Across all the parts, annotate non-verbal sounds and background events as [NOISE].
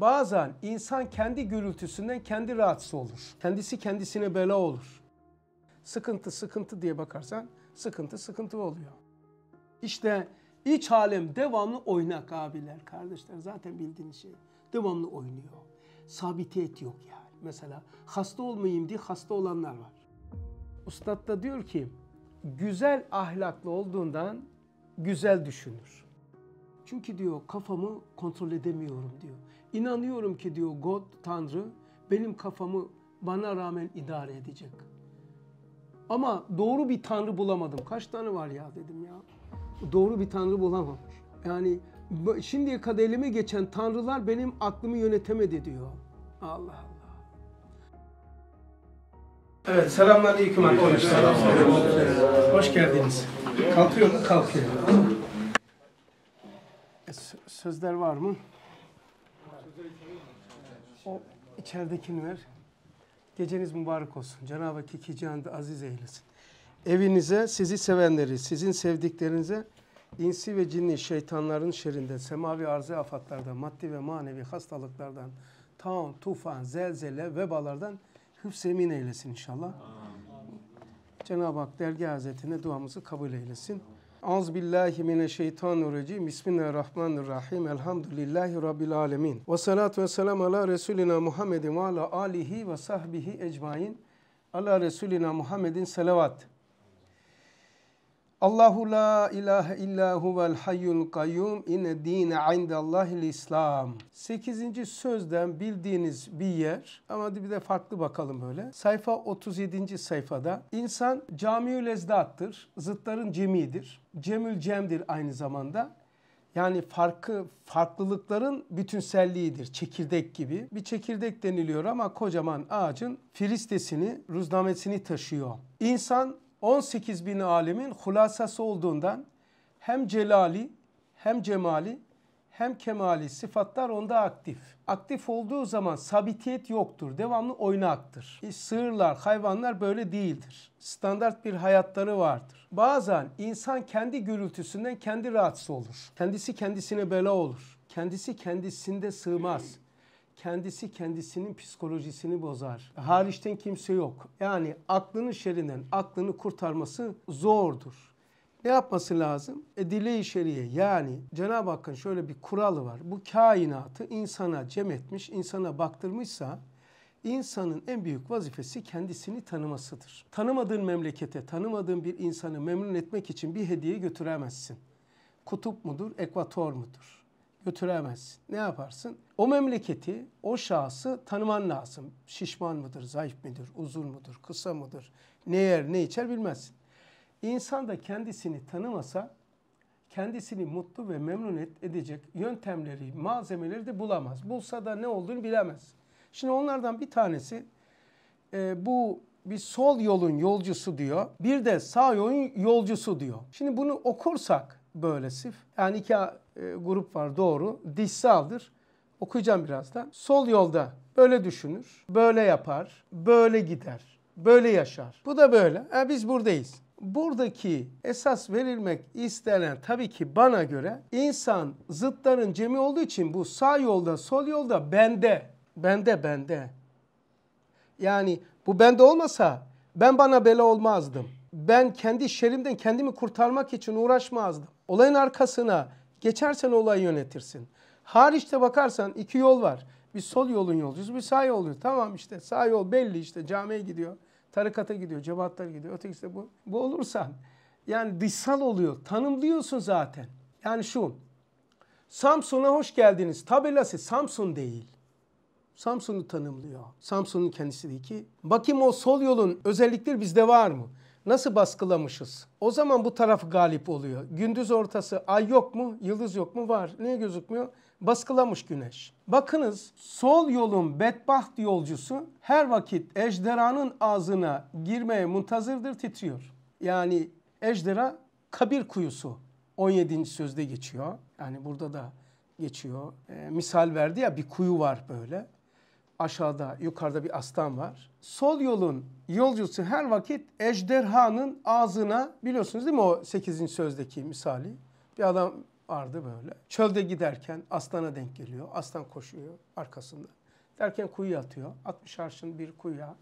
Bazen insan kendi gürültüsünden kendi rahatsız olur. Kendisi kendisine bela olur. Sıkıntı sıkıntı diye bakarsan sıkıntı sıkıntı oluyor. İşte iç alem devamlı oynak abiler, kardeşler zaten bildiğiniz şey. Devamlı oynuyor. Sabitiyet yok yani. Mesela hasta olmayayım diye hasta olanlar var. Ustad da diyor ki güzel ahlaklı olduğundan güzel düşünür. Çünkü diyor kafamı kontrol edemiyorum diyor. İnanıyorum ki diyor God, Tanrı benim kafamı bana rağmen idare edecek. Ama doğru bir Tanrı bulamadım. Kaç tane var ya dedim ya. Doğru bir Tanrı bulamamış. Yani şimdiye kadar elime geçen Tanrılar benim aklımı yönetemedi diyor. Allah Allah. Evet, selamünaleyküm arkadaşlar. Hoş geldiniz. Kalkıyor mu? Kalkıyor. Sözler var mı? O içeridekini ver. Geceniz mübarek olsun. Cenab-ı Hak iki cihanda aziz eylesin. Evinize, sizi sevenleri, sizin sevdiklerinize, insi ve cinni şeytanların şerinden, semavi arzu afatlardan, maddi ve manevi hastalıklardan, taun, tufan, zelzele, vebalardan hıfz emin eylesin inşallah. Cenab-ı Hak dergah hazretine duamızı kabul eylesin. Euzubillahimineşşeytanirracim. Bismillahirrahmanirrahim. Elhamdülillahi Rabbil alemin. Ve salatu ve selam ala Resulina Muhammedin ve ala alihi ve sahbihi ecmain. Ala Resulina Muhammedin selavat. Allahu la ilahe illa huvel hayyul kayyum inne dine indallahil İslam. Sekizinci sözden bildiğiniz bir yer ama bir de farklı bakalım böyle. Sayfa 37. sayfada insan camiül ezdattır, zıtların cemidir. Cemül cemdir aynı zamanda. Yani farkı farklılıkların bütünselliğidir. Çekirdek gibi. Bir çekirdek deniliyor ama kocaman ağacın filistesini, ruznamesini taşıyor. İnsan 18 bin alemin hulasası olduğundan hem celali hem cemali hem kemali sıfatlar onda aktif. Aktif olduğu zaman sabitiyet yoktur. Devamlı oynaktır. E, sığırlar, hayvanlar böyle değildir. Standart bir hayatları vardır. Bazen insan kendi gürültüsünden kendi rahatsız olur. Kendisi kendisine bela olur. Kendisi kendisinde sığmaz kendisi kendisinin psikolojisini bozar. Hariçten kimse yok. Yani aklının şerinden aklını kurtarması zordur. Ne yapması lazım? E dile-i şeriye yani Cenab-ı Hakk'ın şöyle bir kuralı var. Bu kainatı insana cem etmiş, insana baktırmışsa insanın en büyük vazifesi kendisini tanımasıdır. Tanımadığın memlekete, tanımadığın bir insanı memnun etmek için bir hediye götüremezsin. Kutup mudur, ekvator mudur? Götüremezsin. Ne yaparsın? O memleketi, o şahsı tanıman lazım. Şişman mıdır, zayıf mıdır, uzun mudur, kısa mıdır, ne yer, ne içer bilmezsin. İnsan da kendisini tanımasa kendisini mutlu ve memnun edecek yöntemleri, malzemeleri de bulamaz. Bulsa da ne olduğunu bilemez. Şimdi onlardan bir tanesi e, bu bir sol yolun yolcusu diyor. Bir de sağ yolun yolcusu diyor. Şimdi bunu okursak böylesi. Yani iki e, grup var doğru. Dişsaldır. Okuyacağım birazdan. Sol yolda böyle düşünür, böyle yapar, böyle gider, böyle yaşar. Bu da böyle. E, biz buradayız. Buradaki esas verilmek istenen tabii ki bana göre insan zıtların cemi olduğu için bu sağ yolda, sol yolda bende. Bende, bende. Yani bu bende olmasa ben bana bela olmazdım. Ben kendi şerimden kendimi kurtarmak için uğraşmazdım. Olayın arkasına Geçersen olayı yönetirsin. Hariçte bakarsan iki yol var. Bir sol yolun yolcusu, bir sağ yol yolcusu. Tamam işte sağ yol belli işte camiye gidiyor, tarikata gidiyor, cemaatler gidiyor. Öteki işte bu. Bu olursan yani dışsal oluyor. Tanımlıyorsun zaten. Yani şu. Samsun'a hoş geldiniz. Tabelası Samsun değil. Samsun'u tanımlıyor. Samsun'un kendisi değil ki. Bakayım o sol yolun özellikleri bizde var mı? Nasıl baskılamışız? O zaman bu taraf galip oluyor. Gündüz ortası ay yok mu? Yıldız yok mu? Var. Niye gözükmüyor? Baskılamış güneş. Bakınız sol yolun bedbaht yolcusu her vakit ejderhanın ağzına girmeye muntazırdır titriyor. Yani ejderha kabir kuyusu 17. sözde geçiyor. Yani burada da geçiyor. E, misal verdi ya bir kuyu var böyle aşağıda, yukarıda bir aslan var. Sol yolun yolcusu her vakit ejderhanın ağzına biliyorsunuz değil mi o 8. sözdeki misali? Bir adam vardı böyle. Çölde giderken aslana denk geliyor. Aslan koşuyor arkasında. Derken kuyuya atıyor. 60 arşın bir kuyuya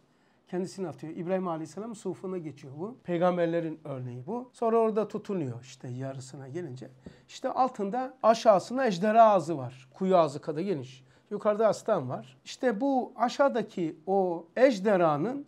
kendisini atıyor. İbrahim Aleyhisselam sufuna geçiyor bu. Peygamberlerin örneği bu. Sonra orada tutunuyor işte yarısına gelince. İşte altında aşağısında ejderha ağzı var. Kuyu ağzı kadar geniş. Yukarıda aslan var. İşte bu aşağıdaki o ejderhanın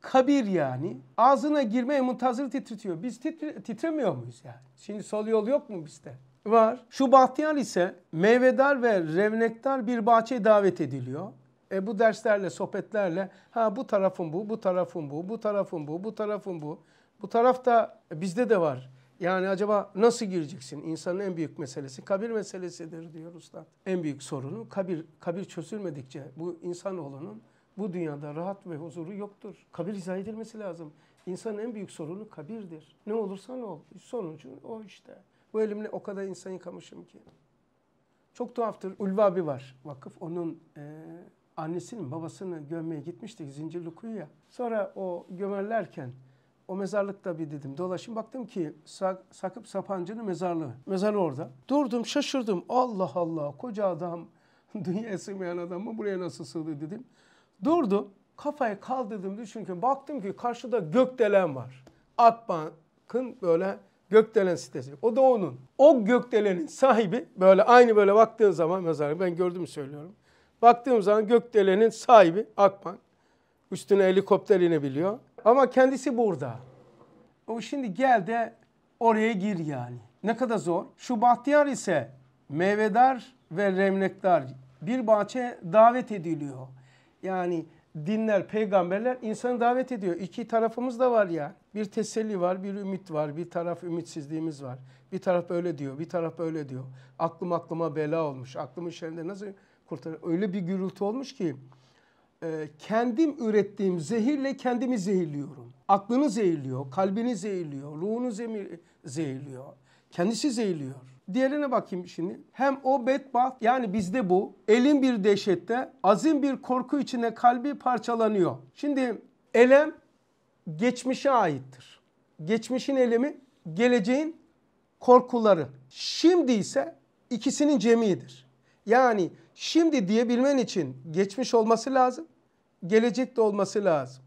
kabir yani ağzına girmeye muntazır titretiyor. Biz titre, titremiyor muyuz yani? Şimdi sol yol yok mu bizde? Var. Şu bahtiyar ise meyvedar ve revnektar bir bahçeye davet ediliyor. E bu derslerle, sohbetlerle ha bu tarafın bu, bu tarafın bu, bu tarafın bu, bu tarafın bu. Bu tarafta bizde de var. Yani acaba nasıl gireceksin? İnsanın en büyük meselesi kabir meselesidir diyor Üstad. En büyük sorunu kabir, kabir çözülmedikçe bu insanoğlunun bu dünyada rahat ve huzuru yoktur. Kabir izah edilmesi lazım. İnsanın en büyük sorunu kabirdir. Ne olursa ne ol. Sonucu o işte. Bu elimle o kadar insan yıkamışım ki. Çok tuhaftır. Ulvabi var vakıf. Onun e, annesinin babasını gömmeye gitmiştik Zincirli Kuyu'ya. Sonra o gömerlerken o mezarlıkta bir dedim dolaşayım. Baktım ki Sakıp Sapancı'nın mezarlığı. Mezarı orada. Durdum şaşırdım. Allah Allah koca adam [LAUGHS] dünya sığmayan adam mı buraya nasıl sığdı dedim. Durdu. Kafayı kaldırdım düşünürken baktım ki karşıda gökdelen var. Akbank'ın böyle gökdelen sitesi. O da onun. O gökdelenin sahibi böyle aynı böyle baktığın zaman mezarı ben gördüm söylüyorum. Baktığım zaman gökdelenin sahibi Akbank. Üstüne helikopter inebiliyor. Ama kendisi burada. O şimdi gel de oraya gir yani. Ne kadar zor. Şu bahtiyar ise meyvedar ve remnektar bir bahçe davet ediliyor. Yani dinler, peygamberler insanı davet ediyor. İki tarafımız da var ya. Bir teselli var, bir ümit var. Bir taraf ümitsizliğimiz var. Bir taraf öyle diyor, bir taraf öyle diyor. Aklım aklıma bela olmuş. Aklımın şerinde nasıl kurtarır? Öyle bir gürültü olmuş ki kendim ürettiğim zehirle kendimi zehirliyorum. Aklını zehirliyor, kalbini zehirliyor, ruhunu zehirliyor. Kendisi zehirliyor. Diğerine bakayım şimdi. Hem o bedbaht yani bizde bu. Elin bir dehşette azim bir korku içinde kalbi parçalanıyor. Şimdi elem geçmişe aittir. Geçmişin elemi geleceğin korkuları. Şimdi ise ikisinin cemidir. Yani şimdi diyebilmen için geçmiş olması lazım, gelecek de olması lazım.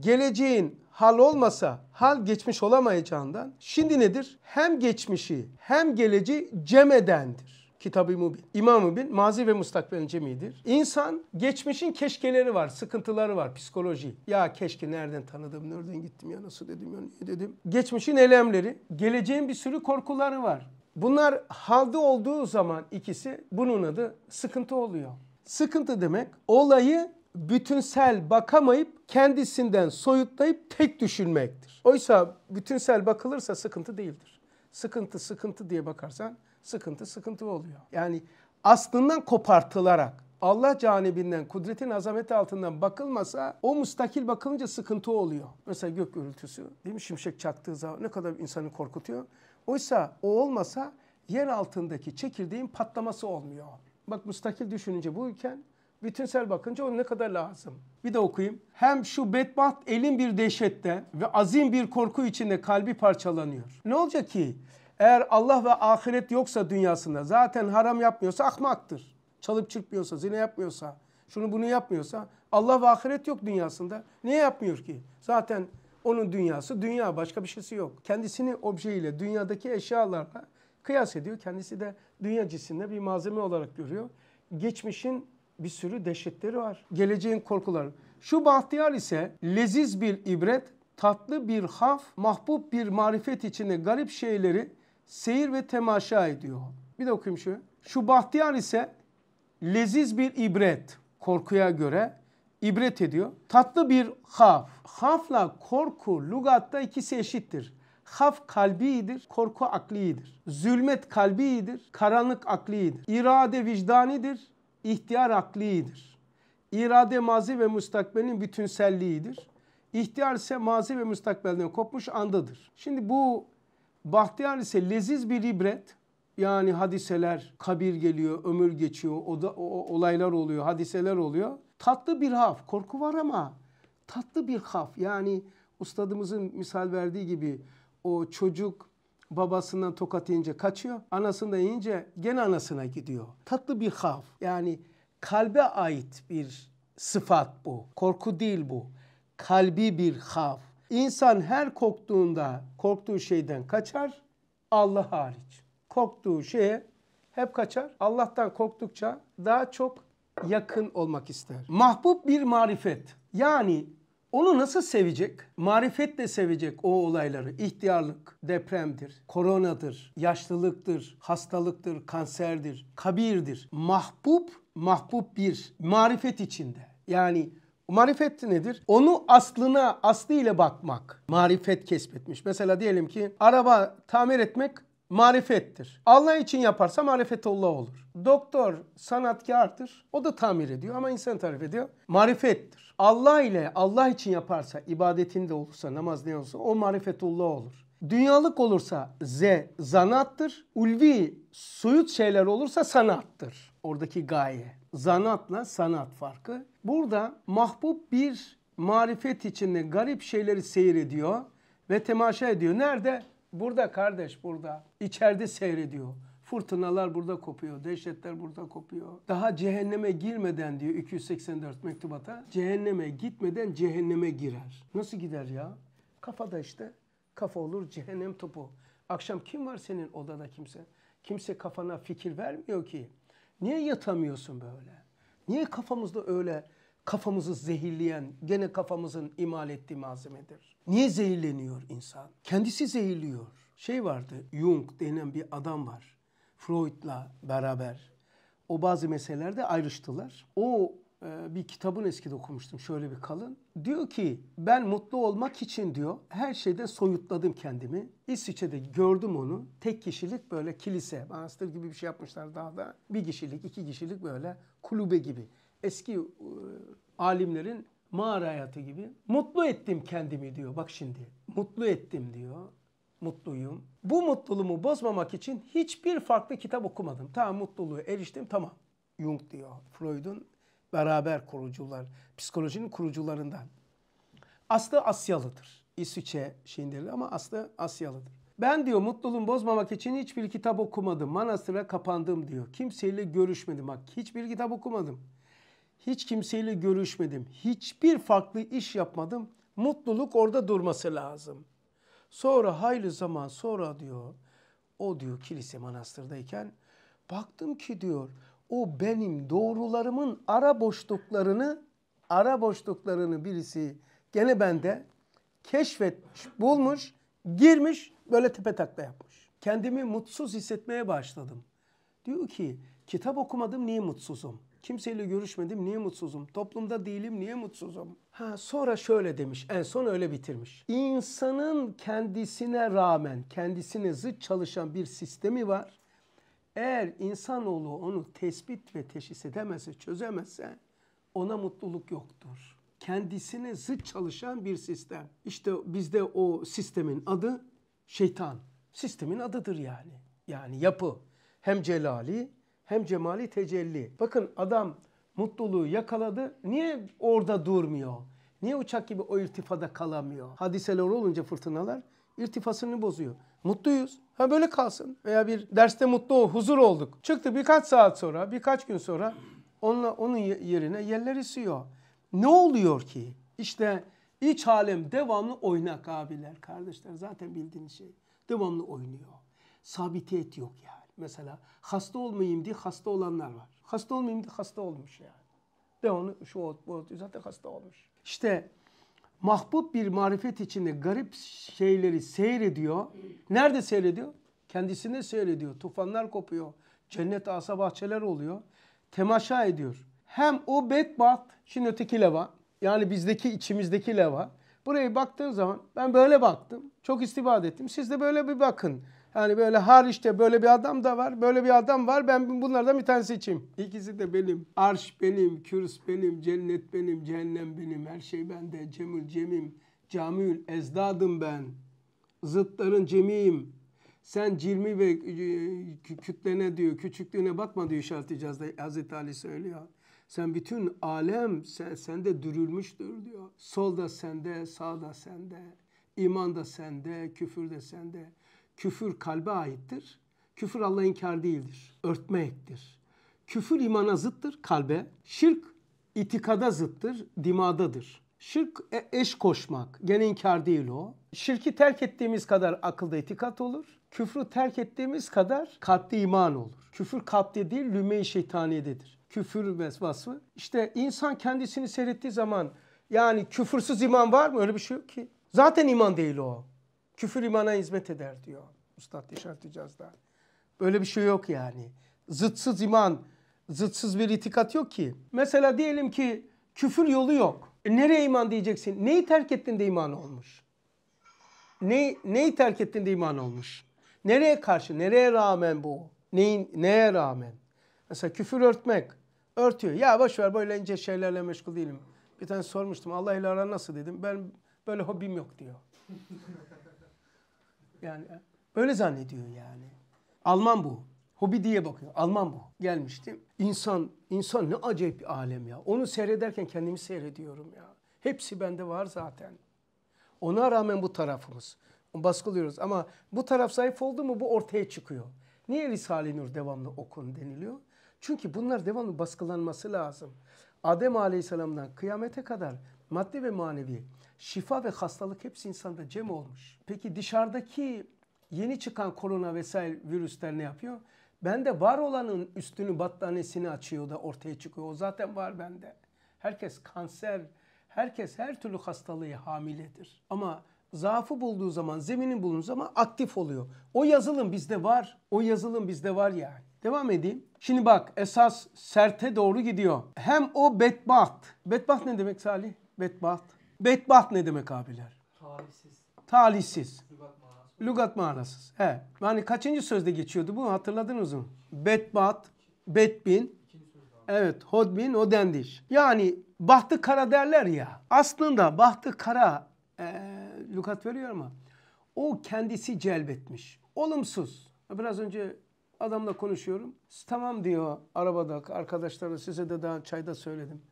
Geleceğin hal olmasa hal geçmiş olamayacağından şimdi nedir? Hem geçmişi hem geleceği cem edendir. Kitab-ı Mubin. İmam Mubin mazi ve mustakbelin cemidir. İnsan geçmişin keşkeleri var, sıkıntıları var, psikoloji. Ya keşke nereden tanıdım, nereden gittim ya nasıl dedim ya niye dedim. Geçmişin elemleri, geleceğin bir sürü korkuları var. Bunlar halde olduğu zaman ikisi bunun adı sıkıntı oluyor. Sıkıntı demek olayı bütünsel bakamayıp kendisinden soyutlayıp tek düşünmektir. Oysa bütünsel bakılırsa sıkıntı değildir. Sıkıntı sıkıntı diye bakarsan sıkıntı sıkıntı oluyor. Yani aslından kopartılarak Allah canibinden, kudretin azameti altından bakılmasa o mustakil bakılınca sıkıntı oluyor. Mesela gök gürültüsü değil mi? Şimşek çaktığı zaman ne kadar insanı korkutuyor. Oysa o olmasa yer altındaki çekirdeğin patlaması olmuyor. Bak mustakil düşününce bu ülken Bütünsel bakınca o ne kadar lazım. Bir de okuyayım. Hem şu bedbaht elin bir dehşette ve azim bir korku içinde kalbi parçalanıyor. Ne olacak ki? Eğer Allah ve ahiret yoksa dünyasında zaten haram yapmıyorsa ahmaktır. Çalıp çırpmıyorsa, zine yapmıyorsa, şunu bunu yapmıyorsa Allah ve ahiret yok dünyasında. Niye yapmıyor ki? Zaten onun dünyası dünya başka bir şeysi yok. Kendisini objeyle, dünyadaki eşyalarla kıyas ediyor. Kendisi de dünya cisimde bir malzeme olarak görüyor. Geçmişin bir sürü dehşetleri var. Geleceğin korkuları. Şu bahtiyar ise leziz bir ibret, tatlı bir haf, mahbub bir marifet içinde garip şeyleri seyir ve temaşa ediyor. Bir de okuyayım şu. Şu bahtiyar ise leziz bir ibret korkuya göre ibret ediyor. Tatlı bir haf. Hafla korku lugatta ikisi eşittir. Haf kalbidir, korku aklidir. Zulmet kalbidir, karanlık aklidir. İrade vicdanidir, İhtiyar aklidir. İrade mazi ve müstakbelin bütünselliğidir. İhtiyar ise mazi ve müstakbelden kopmuş andadır. Şimdi bu bahtiyar ise leziz bir ibret. Yani hadiseler, kabir geliyor, ömür geçiyor, o da, o, olaylar oluyor, hadiseler oluyor. Tatlı bir haf, korku var ama tatlı bir haf. Yani ustadımızın misal verdiği gibi o çocuk Babasından tokat yiyince kaçıyor. Anasından yiyince gene anasına gidiyor. Tatlı bir haf. Yani kalbe ait bir sıfat bu. Korku değil bu. Kalbi bir haf. İnsan her korktuğunda korktuğu şeyden kaçar. Allah hariç. Korktuğu şeye hep kaçar. Allah'tan korktukça daha çok yakın olmak ister. Mahbub bir marifet. Yani onu nasıl sevecek? Marifetle sevecek o olayları. İhtiyarlık, depremdir, koronadır, yaşlılıktır, hastalıktır, kanserdir, kabirdir. Mahbub, mahbub bir marifet içinde. Yani Marifet nedir? Onu aslına, aslı ile bakmak. Marifet kesbetmiş. Mesela diyelim ki araba tamir etmek marifettir. Allah için yaparsa marifetullah olur. Doktor sanatkardır. O da tamir ediyor ama insan tarif ediyor. Marifettir. Allah ile Allah için yaparsa, ibadetinde olursa, namaz ne olursa o marifetullah olur. Dünyalık olursa z zanattır. Ulvi soyut şeyler olursa sanattır. Oradaki gaye. Zanatla sanat farkı. Burada mahbub bir marifet içinde garip şeyleri seyrediyor ve temaşa ediyor. Nerede? Burada kardeş burada. İçeride seyrediyor. Fırtınalar burada kopuyor. Dehşetler burada kopuyor. Daha cehenneme girmeden diyor 284 mektubata. Cehenneme gitmeden cehenneme girer. Nasıl gider ya? Kafada işte. Kafa olur cehennem topu. Akşam kim var senin odada kimse? Kimse kafana fikir vermiyor ki. Niye yatamıyorsun böyle? Niye kafamızda öyle kafamızı zehirleyen gene kafamızın imal ettiği malzemedir? Niye zehirleniyor insan? Kendisi zehirliyor. Şey vardı Jung denen bir adam var. Freud'la beraber. O bazı meselelerde ayrıştılar. O e, bir kitabın eskide okumuştum şöyle bir kalın. Diyor ki ben mutlu olmak için diyor her şeyden soyutladım kendimi. İsviçre'de gördüm onu. Tek kişilik böyle kilise, manastır gibi bir şey yapmışlar daha da. Bir kişilik, iki kişilik böyle kulübe gibi. Eski e, alimlerin mağara hayatı gibi. Mutlu ettim kendimi diyor. Bak şimdi. Mutlu ettim diyor mutluyum. Bu mutluluğumu bozmamak için hiçbir farklı kitap okumadım. Tamam mutluluğu eriştim tamam. Jung diyor. Freud'un beraber kurucular, psikolojinin kurucularından. Aslı Asyalıdır. İsviçre şeyindedir ama aslı Asyalıdır. Ben diyor mutluluğumu bozmamak için hiçbir kitap okumadım. Manastıra kapandım diyor. Kimseyle görüşmedim. Bak hiçbir kitap okumadım. Hiç kimseyle görüşmedim. Hiçbir farklı iş yapmadım. Mutluluk orada durması lazım. Sonra hayli zaman sonra diyor o diyor kilise manastırdayken baktım ki diyor o benim doğrularımın ara boşluklarını ara boşluklarını birisi gene bende keşfetmiş, bulmuş, girmiş böyle tepe takla yapmış. Kendimi mutsuz hissetmeye başladım. Diyor ki kitap okumadım niye mutsuzum? Kimseyle görüşmedim niye mutsuzum? Toplumda değilim niye mutsuzum? Ha sonra şöyle demiş. En son öyle bitirmiş. İnsanın kendisine rağmen kendisine zıt çalışan bir sistemi var. Eğer insanoğlu onu tespit ve teşhis edemezse, çözemezse ona mutluluk yoktur. Kendisine zıt çalışan bir sistem. İşte bizde o sistemin adı şeytan. Sistemin adıdır yani. Yani yapı. Hem celali hem cemali tecelli. Bakın adam mutluluğu yakaladı. Niye orada durmuyor? Niye uçak gibi o irtifada kalamıyor? Hadiseler olunca fırtınalar irtifasını bozuyor. Mutluyuz. Ha böyle kalsın. Veya bir derste mutlu huzur olduk. Çıktı birkaç saat sonra, birkaç gün sonra onunla, onun yerine yerler esiyor. Ne oluyor ki? İşte iç alem devamlı oynak abiler, kardeşler. Zaten bildiğiniz şey. Devamlı oynuyor. Sabitiyet yok yani. Mesela hasta olmayayım diye hasta olanlar var. Hasta olmayayım diye hasta olmuş yani. De onu şu o, bu zaten hasta olmuş. İşte mahbub bir marifet içinde garip şeyleri seyrediyor. Nerede seyrediyor? Kendisine seyrediyor. Tufanlar kopuyor. Cennet asa bahçeler oluyor. Temaşa ediyor. Hem o bedbaht, şimdi öteki leva, yani bizdeki içimizdeki leva. Buraya baktığın zaman ben böyle baktım. Çok istibad ettim. Siz de böyle bir bakın. Yani böyle hariçte böyle bir adam da var. Böyle bir adam var. Ben bunlardan bir tanesi seçeyim. İkisi de benim. Arş benim, kürs benim, cennet benim, cehennem benim. Her şey bende. Cemül, cemim, camül, ezdadım ben. Zıtların cemiyim. Sen cilmi ve e, kütlene diyor, küçüklüğüne bakma diyor işaret icazda Hazreti Ali söylüyor. Sen bütün alem sen, sende dürülmüştür diyor. Sol da sende, sağ da sende. İman da sende, küfür de sende. Küfür kalbe aittir. Küfür Allah'a inkar değildir. Örtmektir. Küfür imana zıttır kalbe. Şirk itikada zıttır, dimadadır. Şirk e, eş koşmak. Gene inkar değil o. Şirki terk ettiğimiz kadar akılda itikat olur. Küfrü terk ettiğimiz kadar kalpte iman olur. Küfür kalpte değil, lüme-i şeytaniyededir. Küfür vasfı. İşte insan kendisini seyrettiği zaman yani küfürsüz iman var mı? Öyle bir şey yok ki. Zaten iman değil o. Küfür imana hizmet eder diyor. Üstad işaretleyeceğiz da. Böyle bir şey yok yani. Zıtsız iman, zıtsız bir itikat yok ki. Mesela diyelim ki küfür yolu yok. E nereye iman diyeceksin? Neyi terk ettin de iman olmuş? Ne, neyi terk ettin de iman olmuş? Nereye karşı, nereye rağmen bu? Neyin, neye rağmen? Mesela küfür örtmek. Örtüyor. Ya boş ver böyle ince şeylerle meşgul değilim. Bir tane sormuştum. Allah ile aran nasıl dedim. Ben böyle hobim yok diyor. Yani böyle zannediyor yani. Alman bu. Hobi diye bakıyor. Alman bu. Gelmiştim. İnsan, insan ne acayip bir alem ya. Onu seyrederken kendimi seyrediyorum ya. Hepsi bende var zaten. Ona rağmen bu tarafımız. Baskılıyoruz ama bu taraf zayıf oldu mu bu ortaya çıkıyor. Niye Risale-i Nur devamlı okun deniliyor? Çünkü bunlar devamlı baskılanması lazım. Adem Aleyhisselam'dan kıyamete kadar maddi ve manevi şifa ve hastalık hepsi insanda cem olmuş. Peki dışarıdaki yeni çıkan korona vesaire virüsler ne yapıyor? Bende var olanın üstünü battaniyesini açıyor da ortaya çıkıyor. O zaten var bende. Herkes kanser, herkes her türlü hastalığı hamiledir. Ama zaafı bulduğu zaman, zeminin bulunduğu zaman aktif oluyor. O yazılım bizde var. O yazılım bizde var yani. Devam edeyim. Şimdi bak esas serte doğru gidiyor. Hem o bedbaht. Bedbaht ne demek Salih? Bedbaht. Bedbaht ne demek abiler? Talihsiz. Talihsiz. Lügat manası. Lugat manasız. He. Yani kaçıncı sözde geçiyordu bu hatırladınız mı? Bedbat, bedbin, evet hodbin, o dendiş. Yani bahtı kara derler ya. Aslında bahtı kara e, lugat veriyor ama o kendisi celbetmiş. Olumsuz. Biraz önce adamla konuşuyorum. Tamam diyor arabada arkadaşlarla size de daha çayda söyledim.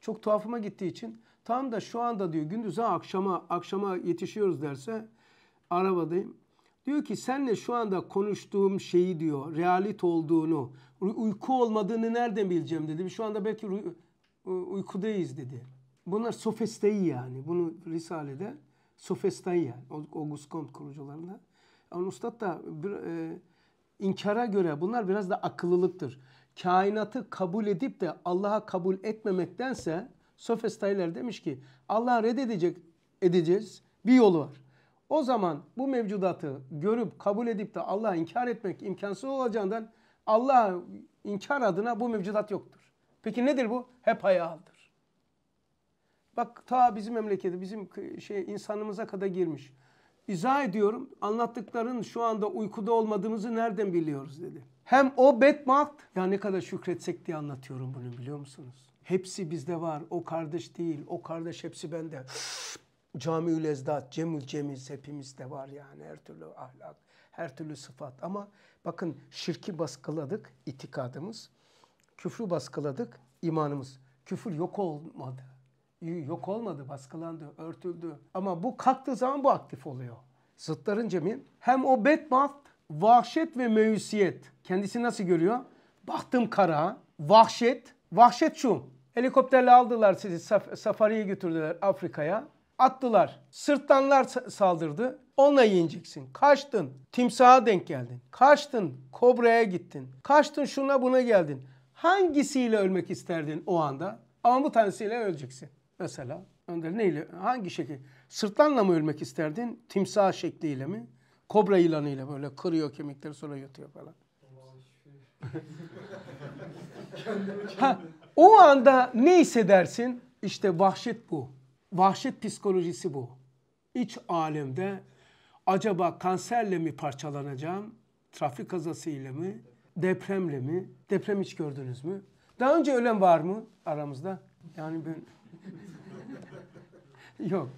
Çok tuhafıma gittiği için tam da şu anda diyor gündüze akşama akşama yetişiyoruz derse arabadayım. Diyor ki senle şu anda konuştuğum şeyi diyor realit olduğunu, uy- uyku olmadığını nereden bileceğim dedi. Şu anda belki uykudayız dedi. Bunlar sofistayı yani. Bunu Risale'de sofistayı yani. Auguste Comte kurucularında. Ama Üstad da bir, e, inkara göre bunlar biraz da akıllılıktır. Kainatı kabul edip de Allah'a kabul etmemektense sofistaylar demiş ki Allah'ı reddedecek edeceğiz. Bir yolu var. O zaman bu mevcudatı görüp kabul edip de Allah'ı inkar etmek imkansız olacağından Allah inkar adına bu mevcudat yoktur. Peki nedir bu? Hep hayaldir. Bak ta bizim memleketi, bizim şey insanımıza kadar girmiş. İzah ediyorum. Anlattıkların şu anda uykuda olmadığımızı nereden biliyoruz dedi. Hem o bedbaht ya ne kadar şükretsek diye anlatıyorum bunu biliyor musunuz? Hepsi bizde var. O kardeş değil. O kardeş hepsi bende. Camiül ezdat, cemül cemiz hepimizde var yani her türlü ahlak, her türlü sıfat. Ama bakın şirki baskıladık, itikadımız. Küfrü baskıladık, imanımız. Küfür yok olmadı. Yok olmadı, baskılandı, örtüldü. Ama bu kalktığı zaman bu aktif oluyor. Zıtların cemi hem o bedbaht, vahşet ve meyusiyet. Kendisi nasıl görüyor? Bahtım kara, vahşet. Vahşet şu. Helikopterle aldılar sizi saf- safariye götürdüler Afrika'ya. Attılar. Sırtlanlar sa- saldırdı. Onunla yeneceksin. Kaçtın. Timsaha denk geldin. Kaçtın. Kobra'ya gittin. Kaçtın şuna buna geldin. Hangisiyle ölmek isterdin o anda? Ama bu tanesiyle öleceksin. Mesela. Önder neyle? Hangi şekil? Sırtlanla mı ölmek isterdin? Timsah şekliyle mi? Kobra yılanıyla böyle kırıyor kemikleri sonra yutuyor falan. Şükür. Ha, o anda ne hissedersin? İşte vahşet bu. Vahşet psikolojisi bu. İç alemde acaba kanserle mi parçalanacağım? Trafik kazasıyla mı? Depremle mi? Deprem hiç gördünüz mü? Daha önce ölen var mı aramızda? Yani ben... [LAUGHS] Yok.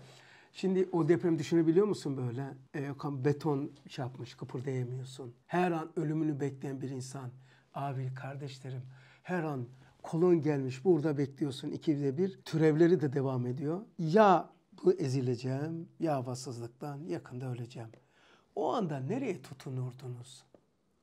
Şimdi o deprem düşünebiliyor musun böyle? E, beton şey yapmış, kıpırdayamıyorsun. Her an ölümünü bekleyen bir insan. Abi, kardeşlerim, her an kolon gelmiş, burada bekliyorsun ikide bir. Türevleri de devam ediyor. Ya bu ezileceğim, ya havasızlıktan yakında öleceğim. O anda nereye tutunurdunuz?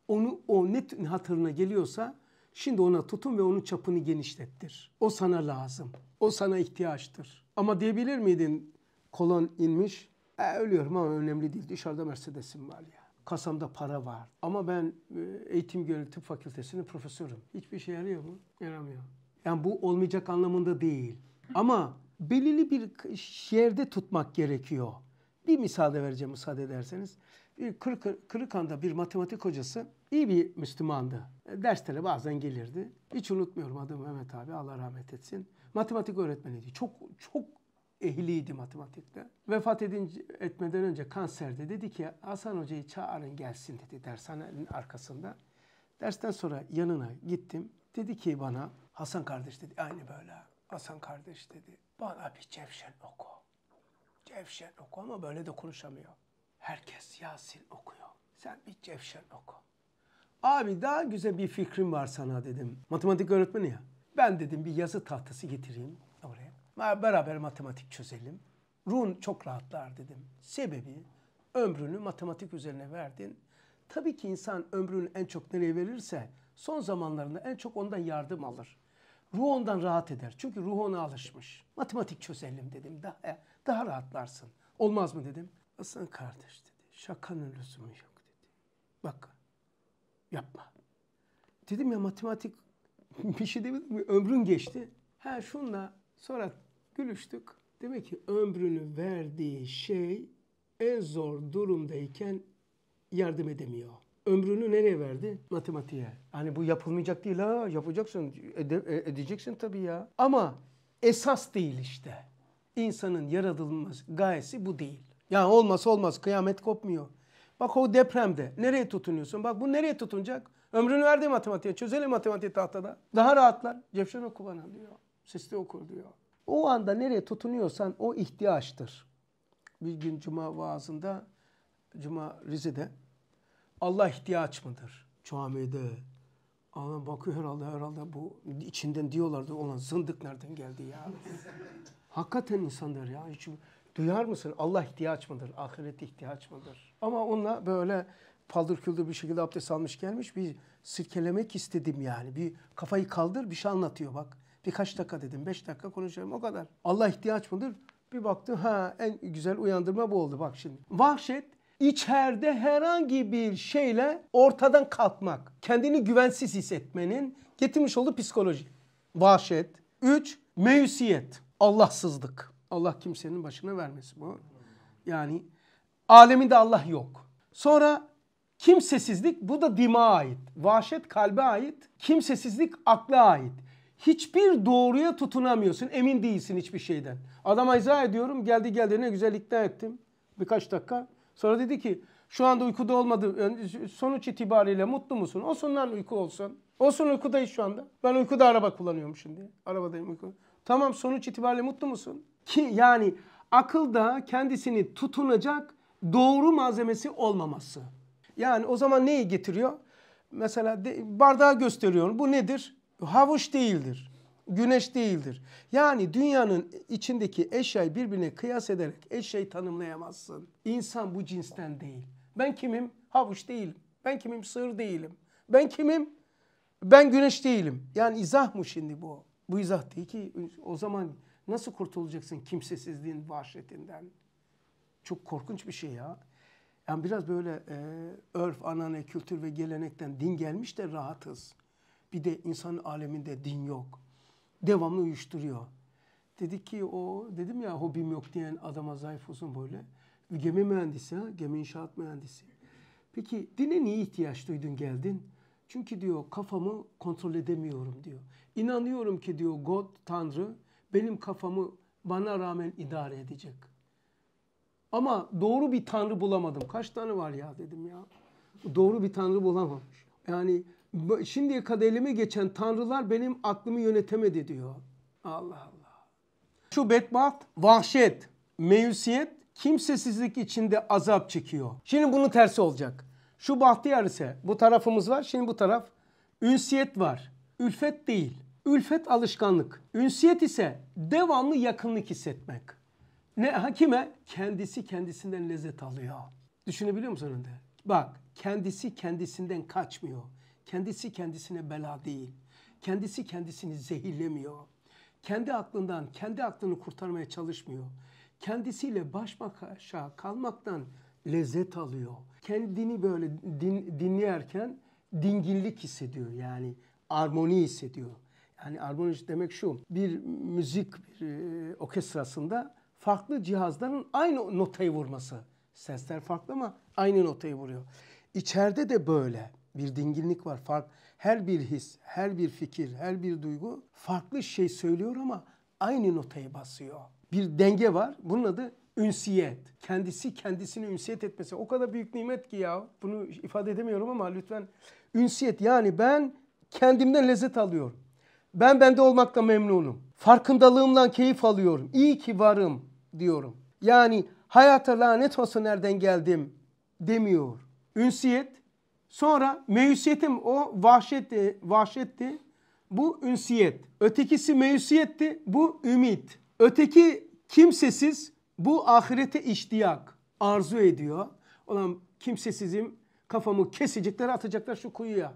Onu o ne hatırına geliyorsa şimdi ona tutun ve onun çapını genişlettir. O sana lazım. O sana ihtiyaçtır. Ama diyebilir miydin kolon inmiş? E, ölüyorum ama önemli değil. Dışarıda Mercedes'im var ya. Kasamda para var. Ama ben e, eğitim görevli tıp fakültesinin profesörüm. Hiçbir şey yarıyor mu? Yaramıyor. Yani bu olmayacak anlamında değil. Ama belirli bir yerde tutmak gerekiyor. Bir misal vereceğim müsaade ederseniz. Kırık, Kırıkhan'da bir matematik hocası iyi bir Müslümandı. E, Derslere bazen gelirdi. Hiç unutmuyorum adımı Mehmet abi Allah rahmet etsin. Matematik öğretmeniydi. Çok çok ehliydi matematikte. Vefat edince, etmeden önce kanserde dedi ki Hasan Hoca'yı çağırın gelsin dedi dershanenin arkasında. Dersten sonra yanına gittim. Dedi ki bana Hasan kardeş dedi aynı böyle. Hasan kardeş dedi bana bir Cevşen oku. Cevşen oku ama böyle de konuşamıyor. Herkes Yasin okuyor. Sen bir Cevşen oku. Abi daha güzel bir fikrim var sana dedim. Matematik öğretmeni ya. Ben dedim bir yazı tahtası getireyim. Beraber matematik çözelim. Ruhun çok rahatlar dedim. Sebebi ömrünü matematik üzerine verdin. Tabii ki insan ömrünü en çok nereye verirse son zamanlarında en çok ondan yardım alır. Ruh ondan rahat eder. Çünkü ruh ona alışmış. Matematik çözelim dedim. Daha, daha rahatlarsın. Olmaz mı dedim. Hasan kardeş dedi. Şakanın lüzumu yok dedi. Bak yapma. Dedim ya matematik [LAUGHS] bir şey demedim mi? Ömrün geçti. Ha şunla sonra gülüştük. Demek ki ömrünü verdiği şey en zor durumdayken yardım edemiyor. Ömrünü nereye verdi? Matematiğe. Hani bu yapılmayacak değil ha. Yapacaksın. Ede, e, edeceksin tabii ya. Ama esas değil işte. İnsanın yaratılması gayesi bu değil. Yani olmasa olmaz. Kıyamet kopmuyor. Bak o depremde nereye tutunuyorsun? Bak bu nereye tutunacak? Ömrünü verdi matematiğe. Çözelim matematiği tahtada. Daha rahatlar. Cevşen oku bana diyor. Sesli okur diyor. O anda nereye tutunuyorsan o ihtiyaçtır. Bir gün cuma vaazında, cuma Rize'de Allah ihtiyaç mıdır? Camide. Ama bakıyor herhalde herhalde bu içinden diyorlardı olan zındık nereden geldi ya? [LAUGHS] Hakikaten insanlar ya. Hiç Duyar mısın? Allah ihtiyaç mıdır? Ahiret ihtiyaç mıdır? Ama onunla böyle paldır küldür bir şekilde abdest almış gelmiş. Bir sirkelemek istedim yani. Bir kafayı kaldır bir şey anlatıyor bak. Birkaç dakika dedim. Beş dakika konuşalım o kadar. Allah ihtiyaç mıdır? Bir baktı ha en güzel uyandırma bu oldu bak şimdi. Vahşet içeride herhangi bir şeyle ortadan kalkmak. Kendini güvensiz hissetmenin getirmiş olduğu psikoloji. Vahşet. Üç, meyusiyet. Allahsızlık. Allah kimsenin başına vermesin bu. Yani aleminde Allah yok. Sonra kimsesizlik bu da dima ait. Vahşet kalbe ait. Kimsesizlik akla ait. Hiçbir doğruya tutunamıyorsun. Emin değilsin hiçbir şeyden. Adama izah ediyorum. Geldi geldi ne güzel ikna ettim. Birkaç dakika. Sonra dedi ki şu anda uykuda olmadı. Sonuç itibariyle mutlu musun? Olsun lan uyku olsun. Olsun uykudayız şu anda. Ben uykuda araba kullanıyorum şimdi. Arabadayım uyku. Tamam sonuç itibariyle mutlu musun? Ki yani akılda kendisini tutunacak doğru malzemesi olmaması. Yani o zaman neyi getiriyor? Mesela bardağı gösteriyorum. Bu nedir? Havuç değildir. Güneş değildir. Yani dünyanın içindeki eşyayı birbirine kıyas ederek eşyayı tanımlayamazsın. İnsan bu cinsten değil. Ben kimim? Havuç değilim. Ben kimim? Sığır değilim. Ben kimim? Ben güneş değilim. Yani izah mı şimdi bu? Bu izah değil ki. O zaman Nasıl kurtulacaksın kimsesizliğin vahşetinden? Çok korkunç bir şey ya. Yani biraz böyle e, örf, anane, kültür ve gelenekten din gelmiş de rahatız. Bir de insan aleminde din yok. Devamlı uyuşturuyor. Dedi ki o dedim ya hobim yok diyen adama zayıf uzun böyle. Gemi mühendisi ha, gemi inşaat mühendisi. Peki dine niye ihtiyaç duydun geldin? Çünkü diyor kafamı kontrol edemiyorum diyor. İnanıyorum ki diyor God, Tanrı benim kafamı bana rağmen idare edecek. Ama doğru bir tanrı bulamadım. Kaç tane var ya dedim ya. Doğru bir tanrı bulamamış. Yani şimdiye kadar elime geçen tanrılar benim aklımı yönetemedi diyor. Allah Allah. Şu bedbaht, vahşet, meyusiyet, kimsesizlik içinde azap çekiyor. Şimdi bunun tersi olacak. Şu bahtiyar ise bu tarafımız var. Şimdi bu taraf ünsiyet var. Ülfet değil. Ülfet alışkanlık. Ünsiyet ise devamlı yakınlık hissetmek. Ne hakime? Kendisi kendisinden lezzet alıyor. Düşünebiliyor musun önünde? Bak kendisi kendisinden kaçmıyor. Kendisi kendisine bela değil. Kendisi kendisini zehirlemiyor. Kendi aklından, kendi aklını kurtarmaya çalışmıyor. Kendisiyle baş başa kalmaktan lezzet alıyor. Kendini böyle din, dinlerken dingillik hissediyor yani armoni hissediyor. Yani armoni demek şu bir müzik bir, e, orkestrasında farklı cihazların aynı notayı vurması. Sesler farklı ama aynı notayı vuruyor. İçeride de böyle bir dinginlik var. Fark, her bir his, her bir fikir, her bir duygu farklı şey söylüyor ama aynı notayı basıyor. Bir denge var. Bunun adı ünsiyet. Kendisi kendisini ünsiyet etmesi. O kadar büyük nimet ki ya. Bunu ifade edemiyorum ama lütfen. Ünsiyet yani ben kendimden lezzet alıyorum. Ben bende olmakta memnunum. Farkındalığımdan keyif alıyorum. İyi ki varım diyorum. Yani hayata lanet olsun nereden geldim demiyor. Ünsiyet. Sonra meyusiyetim o vahşetti, vahşetti. Bu ünsiyet. Ötekisi meyusiyetti. Bu ümit. Öteki kimsesiz. Bu ahirete iştiyak. Arzu ediyor. Olan kimsesizim. Kafamı kesecekler atacaklar şu kuyuya.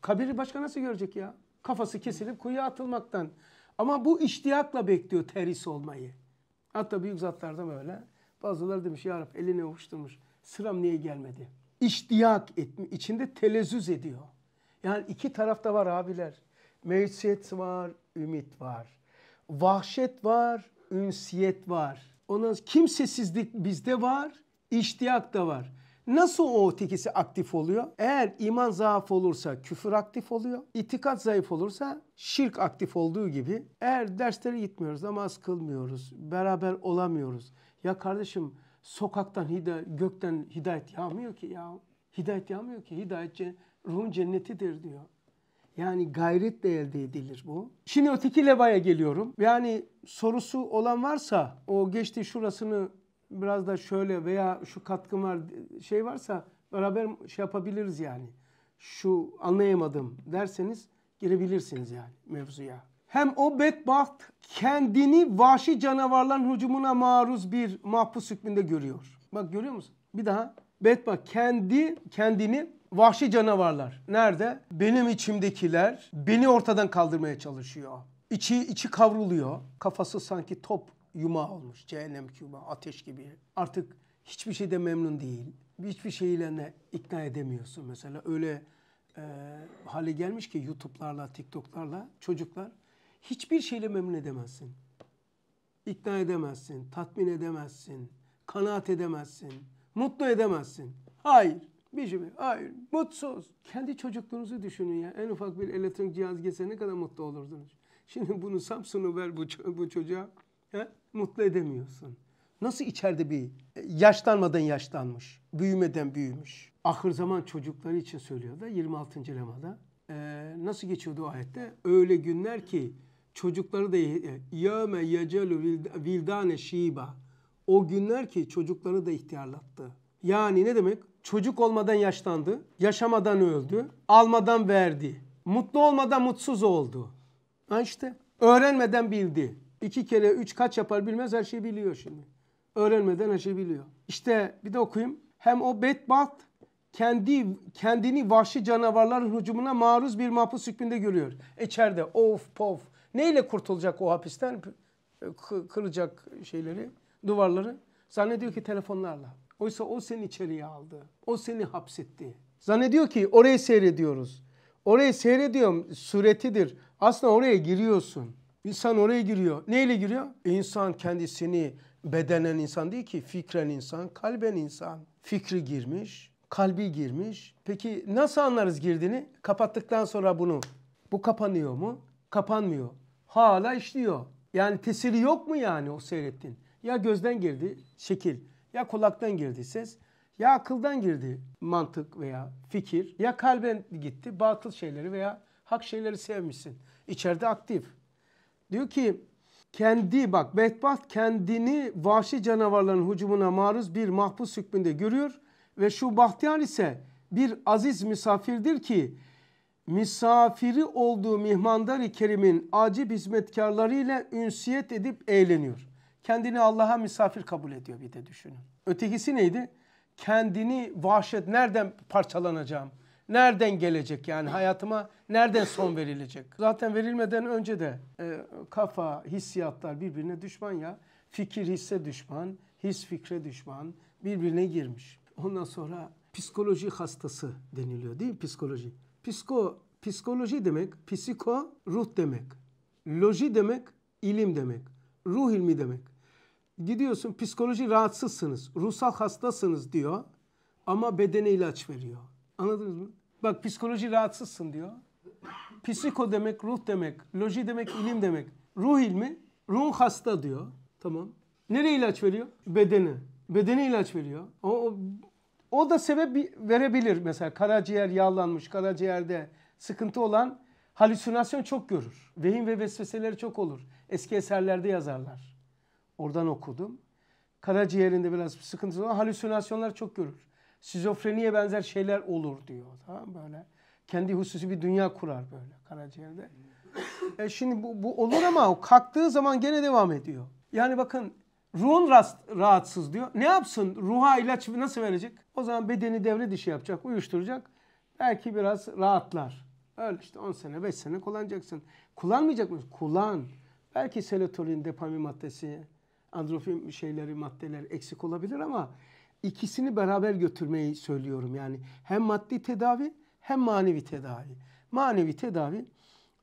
Kabiri başka nasıl görecek ya? Kafası kesilip kuyuya atılmaktan. Ama bu iştiyakla bekliyor teris olmayı. Hatta büyük zatlarda böyle. Bazıları demiş ya Rab elini ovuşturmuş. Sıram niye gelmedi? İştiyak etmi, içinde telezzüz ediyor. Yani iki tarafta var abiler. Mevsiyet var, ümit var. Vahşet var, ünsiyet var. Onun kimsesizlik bizde var, iştiyak da var. Nasıl o ötekisi aktif oluyor? Eğer iman zaaf olursa küfür aktif oluyor. İtikat zayıf olursa şirk aktif olduğu gibi. Eğer derslere gitmiyoruz, namaz kılmıyoruz, beraber olamıyoruz. Ya kardeşim sokaktan, hidayet, gökten hidayet yağmıyor ki ya. Hidayet yağmıyor ki. Hidayet ruhun cennetidir diyor. Yani gayretle elde edilir bu. Şimdi öteki levaya geliyorum. Yani sorusu olan varsa o geçti şurasını biraz da şöyle veya şu katkım var şey varsa beraber şey yapabiliriz yani. Şu anlayamadım derseniz girebilirsiniz yani mevzuya. Hem o bedbaht kendini vahşi canavarların hücumuna maruz bir mahpus hükmünde görüyor. Bak görüyor musun? Bir daha. Bedbaht kendi kendini vahşi canavarlar. Nerede? Benim içimdekiler beni ortadan kaldırmaya çalışıyor. İçi içi kavruluyor. Kafası sanki top yumağı olmuş. Cehennem yumağı, ateş gibi. Artık hiçbir şeyde memnun değil. Hiçbir şeyle ne ikna edemiyorsun mesela. Öyle e, hale gelmiş ki YouTube'larla, TikTok'larla çocuklar hiçbir şeyle memnun edemezsin. İkna edemezsin, tatmin edemezsin, kanaat edemezsin, mutlu edemezsin. Hayır. Bir şey Hayır. Mutsuz. Kendi çocukluğunuzu düşünün ya. En ufak bir elektronik cihaz gelse ne kadar mutlu olurdunuz. Şimdi bunu Samsung'u ver bu, bu çocuğa. He? Mutlu edemiyorsun. Nasıl içeride bir yaşlanmadan yaşlanmış, büyümeden büyümüş. Ahır zaman çocukları için söylüyor da 26. lemada. Ee, nasıl geçiyordu o ayette? Öyle günler ki çocukları da yâme yecelu vildane şiba. O günler ki çocukları da ihtiyarlattı. Yani ne demek? Çocuk olmadan yaşlandı, yaşamadan öldü, almadan verdi. Mutlu olmadan mutsuz oldu. Ha işte öğrenmeden bildi. İki kere üç kaç yapar bilmez her şeyi biliyor şimdi. Öğrenmeden her şeyi biliyor. İşte bir de okuyayım. Hem o bedbaht kendi kendini vahşi canavarların hücumuna maruz bir mahpus hükmünde görüyor. İçeride of pof. Neyle kurtulacak o hapisten? Kıracak şeyleri, duvarları. Zannediyor ki telefonlarla. Oysa o seni içeriye aldı. O seni hapsetti. Zannediyor ki orayı seyrediyoruz. Orayı seyrediyorum suretidir. Aslında oraya giriyorsun. İnsan oraya giriyor. Neyle giriyor? İnsan kendisini bedenen insan değil ki fikren insan, kalben insan. Fikri girmiş, kalbi girmiş. Peki nasıl anlarız girdiğini? Kapattıktan sonra bunu. Bu kapanıyor mu? Kapanmıyor. Hala işliyor. Yani tesiri yok mu yani o seyrettin? Ya gözden girdi şekil, ya kulaktan girdi ses, ya akıldan girdi mantık veya fikir, ya kalben gitti batıl şeyleri veya hak şeyleri sevmişsin. İçeride aktif. Diyor ki kendi bak bedbaht kendini vahşi canavarların hücumuna maruz bir mahpus hükmünde görüyor ve şu bahtiyar ise bir aziz misafirdir ki misafiri olduğu mihmandar-ı kerimin acip hizmetkarlarıyla ünsiyet edip eğleniyor. Kendini Allah'a misafir kabul ediyor bir de düşünün. Ötekisi neydi? kendini vahşet nereden parçalanacağım? Nereden gelecek yani hayatıma nereden son verilecek? Zaten verilmeden önce de e, kafa, hissiyatlar birbirine düşman ya. Fikir hisse düşman, his fikre düşman, birbirine girmiş. Ondan sonra psikoloji hastası deniliyor değil mi psikoloji? Psiko, psikoloji demek, psiko ruh demek. Loji demek ilim demek. Ruh ilmi demek. Gidiyorsun psikoloji rahatsızsınız, ruhsal hastasınız diyor ama bedene ilaç veriyor. Anladınız mı? Bak psikoloji rahatsızsın diyor. Psiko demek ruh demek, loji demek ilim demek. Ruh ilmi ruh hasta diyor. Tamam. Nereye ilaç veriyor? Bedene. Bedene ilaç veriyor. O, o, o da sebep verebilir. Mesela karaciğer yağlanmış, karaciğerde sıkıntı olan halüsinasyon çok görür. Vehim ve vesveseleri çok olur. Eski eserlerde yazarlar. Oradan okudum. Karaciğerinde biraz sıkıntı olan halüsinasyonlar çok görür. Şizofreniye benzer şeyler olur diyor. Tamam böyle. Kendi hususi bir dünya kurar böyle karaciğerde. E şimdi bu, bu olur ama o kalktığı zaman gene devam ediyor. Yani bakın ruhun rahatsız diyor. Ne yapsın? Ruha ilaç nasıl verecek? O zaman bedeni devre dışı yapacak, uyuşturacak. Belki biraz rahatlar. Öyle işte 10 sene, 5 sene kullanacaksın. Kullanmayacak mısın? Kullan. Belki serotonin, dopamin maddesi, androfin şeyleri, maddeler eksik olabilir ama ikisini beraber götürmeyi söylüyorum. Yani hem maddi tedavi hem manevi tedavi. Manevi tedavi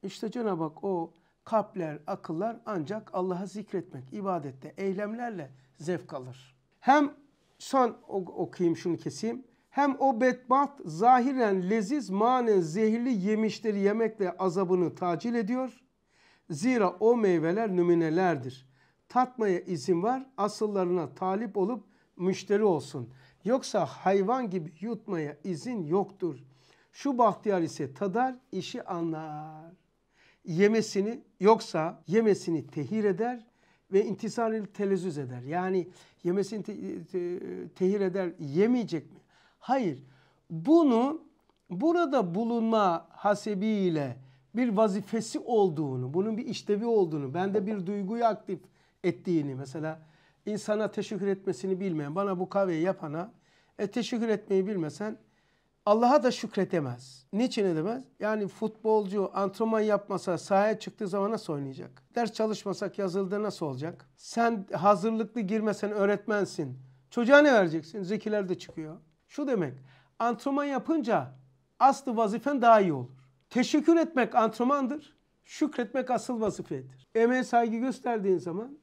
işte Cenab-ı Hak o kalpler, akıllar ancak Allah'a zikretmek, ibadette, eylemlerle zevk alır. Hem son okuyayım şunu keseyim. Hem o bedbaht zahiren leziz manen zehirli yemişleri yemekle azabını tacil ediyor. Zira o meyveler nümunelerdir. Tatmaya izin var, asıllarına talip olup müşteri olsun. Yoksa hayvan gibi yutmaya izin yoktur. Şu bahtiyar ise tadar, işi anlar. Yemesini yoksa yemesini tehir eder ve intisarını telezzüz eder. Yani yemesini te- te- tehir eder, yemeyecek mi? Hayır. Bunu burada bulunma hasebiyle bir vazifesi olduğunu, bunun bir işlevi olduğunu, bende bir duyguyu aktif ettiğini mesela insana teşekkür etmesini bilmeyen, bana bu kahveyi yapana e, teşekkür etmeyi bilmesen Allah'a da şükretemez. Niçin edemez? Yani futbolcu antrenman yapmasa sahaya çıktığı zaman nasıl oynayacak? Ders çalışmasak yazıldığı nasıl olacak? Sen hazırlıklı girmesen öğretmensin. Çocuğa ne vereceksin? Zekiler de çıkıyor. Şu demek antrenman yapınca aslı vazifen daha iyi olur. Teşekkür etmek antrenmandır. Şükretmek asıl vazifedir. Emeğe saygı gösterdiğin zaman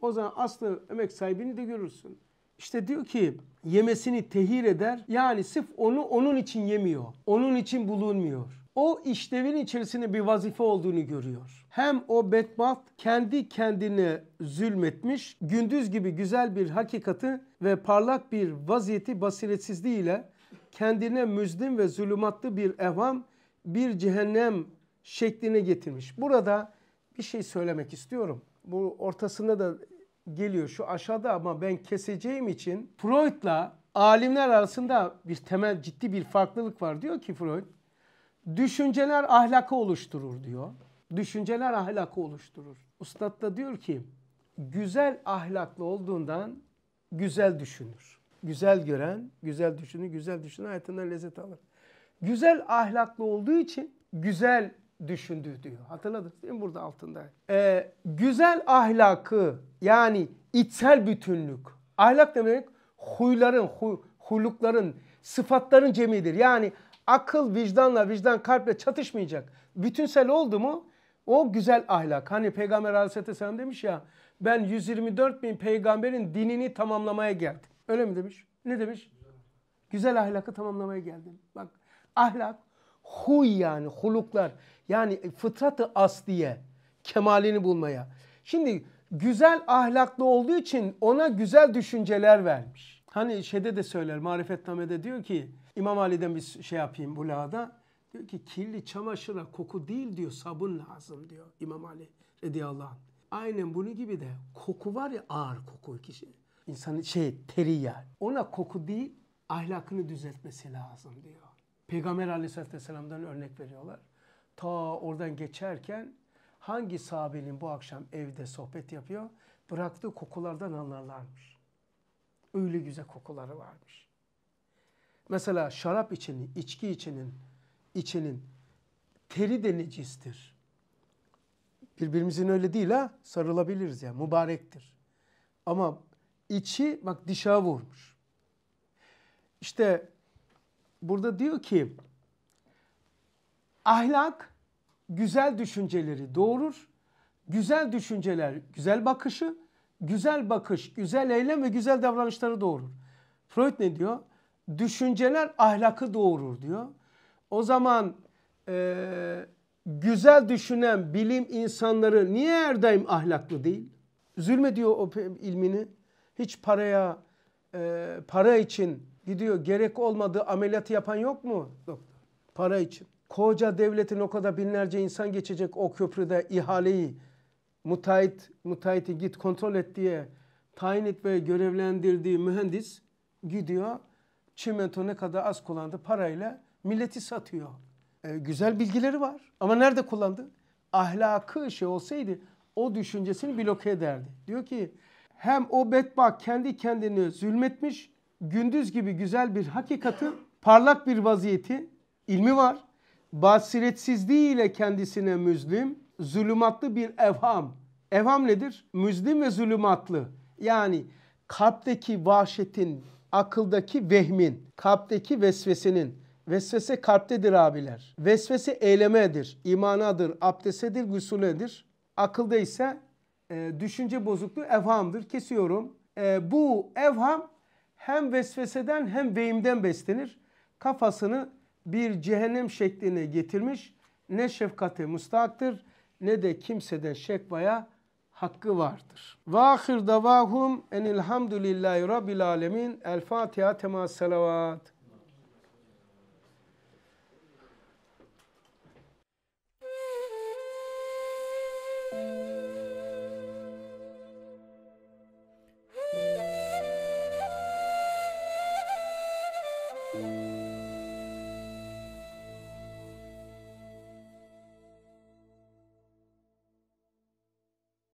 o zaman aslı emek sahibini de görürsün. İşte diyor ki yemesini tehir eder. Yani sırf onu onun için yemiyor. Onun için bulunmuyor. O işlevin içerisinde bir vazife olduğunu görüyor. Hem o bedbaht kendi kendine zulmetmiş, gündüz gibi güzel bir hakikati ve parlak bir vaziyeti basiretsizliğiyle kendine müzlim ve zulümatlı bir evham, bir cehennem şekline getirmiş. Burada bir şey söylemek istiyorum. Bu ortasında da geliyor şu aşağıda ama ben keseceğim için Freud'la alimler arasında bir temel ciddi bir farklılık var. Diyor ki Freud, düşünceler ahlakı oluşturur diyor. Düşünceler ahlakı oluşturur. Ustad da diyor ki, güzel ahlaklı olduğundan güzel düşünür. Güzel gören, güzel düşünür, güzel düşünür, hayatından lezzet alır. Güzel ahlaklı olduğu için güzel düşündü diyor. Hatırladınız değil mi burada altında? Ee, güzel ahlakı yani içsel bütünlük. Ahlak demek huyların, huy, huylukların, sıfatların cemidir. Yani akıl vicdanla, vicdan kalple çatışmayacak. Bütünsel oldu mu o güzel ahlak. Hani Peygamber Aleyhisselam demiş ya ben 124 bin peygamberin dinini tamamlamaya geldim. Öyle mi demiş? Ne demiş? Güzel ahlakı tamamlamaya geldim. Bak ahlak huy yani huluklar yani fıtratı asliye kemalini bulmaya. Şimdi güzel ahlaklı olduğu için ona güzel düşünceler vermiş. Hani şeyde de söyler marifetnamede diyor ki İmam Ali'den bir şey yapayım bu lağda. Diyor ki kirli çamaşıra koku değil diyor sabun lazım diyor İmam Ali radıyallahu anh. Aynen bunu gibi de koku var ya ağır koku kişi. İnsanın şey teri yani. Ona koku değil ahlakını düzeltmesi lazım diyor. Peygamber aleyhisselatü vesselam'dan örnek veriyorlar. Ta oradan geçerken hangi sahabenin bu akşam evde sohbet yapıyor? Bıraktığı kokulardan anlarlarmış. Öyle güzel kokuları varmış. Mesela şarap içenin, içki içenin, içenin teri de necistir. Birbirimizin öyle değil ha. Sarılabiliriz ya. Mübarektir. Ama içi bak dişa vurmuş. İşte burada diyor ki ahlak güzel düşünceleri doğurur. Güzel düşünceler güzel bakışı, güzel bakış, güzel eylem ve güzel davranışları doğurur. Freud ne diyor? Düşünceler ahlakı doğurur diyor. O zaman e, güzel düşünen bilim insanları niye her ahlaklı değil? Zulmediyor o ilmini. Hiç paraya, e, para için gidiyor gerek olmadığı ameliyatı yapan yok mu doktor? Para için. Koca devletin o kadar binlerce insan geçecek o köprüde ihaleyi müteahhit, müteahhiti git kontrol et diye tayin et ve görevlendirdiği mühendis gidiyor çimento ne kadar az kullandı parayla milleti satıyor. E, güzel bilgileri var ama nerede kullandı? Ahlakı şey olsaydı o düşüncesini bloke ederdi. Diyor ki hem o bedbak kendi kendini zulmetmiş, gündüz gibi güzel bir hakikati, parlak bir vaziyeti, ilmi var. Basiretsizliğiyle kendisine müzlim, zulümatlı bir evham. Evham nedir? Müzlim ve zulümatlı. Yani kalpteki vahşetin, akıldaki vehmin, kalpteki vesvesenin, vesvese kalptedir abiler. Vesvese eylemedir, imanadır, abdesedir, gusüledir. Akılda ise e, düşünce bozukluğu evhamdır. Kesiyorum. E, bu evham hem vesveseden hem vehimden beslenir. Kafasını bir cehennem şekline getirmiş. Ne şefkate mustahaktır ne de kimseden şekvaya hakkı vardır. Ve ahir davahum enilhamdülillahi rabbil alemin. El Fatiha tema salavat.